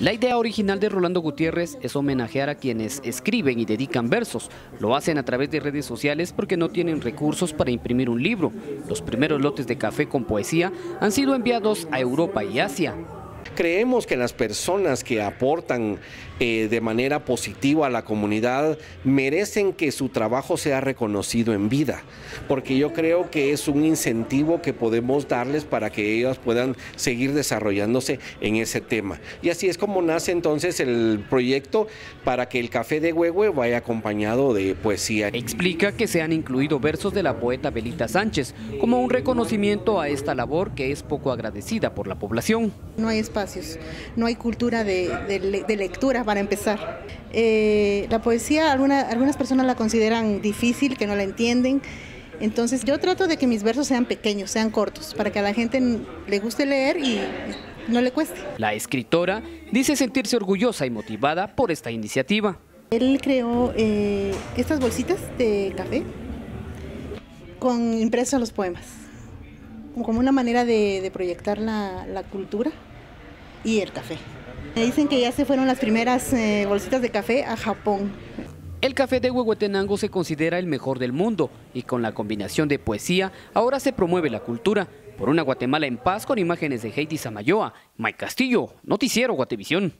La idea original de Rolando Gutiérrez es homenajear a quienes escriben y dedican versos. Lo hacen a través de redes sociales porque no tienen recursos para imprimir un libro. Los primeros lotes de café con poesía han sido enviados a Europa y Asia. Creemos que las personas que aportan eh, de manera positiva a la comunidad merecen que su trabajo sea reconocido en vida, porque yo creo que es un incentivo que podemos darles para que ellos puedan seguir desarrollándose en ese tema. Y así es como nace entonces el proyecto para que el café de Huehue vaya acompañado de poesía. Explica que se han incluido versos de la poeta Belita Sánchez como un reconocimiento a esta labor que es poco agradecida por la población. No hay espacios, no hay cultura de, de lectura para empezar. Eh, la poesía, algunas personas la consideran difícil, que no la entienden. Entonces yo trato de que mis versos sean pequeños, sean cortos, para que a la gente le guste leer y no le cueste. La escritora dice sentirse orgullosa y motivada por esta iniciativa. Él creó eh, estas bolsitas de café con impresos los poemas, como una manera de, proyectar la cultura y el café. Me dicen que ya se fueron las primeras eh, bolsitas de café a Japón. El café de Huehuetenango se considera el mejor del mundo y con la combinación de poesía ahora se promueve la cultura. Por una Guatemala en paz con imágenes de Heidi Samayoa, Mike Castillo, Noticiero Guatevisión.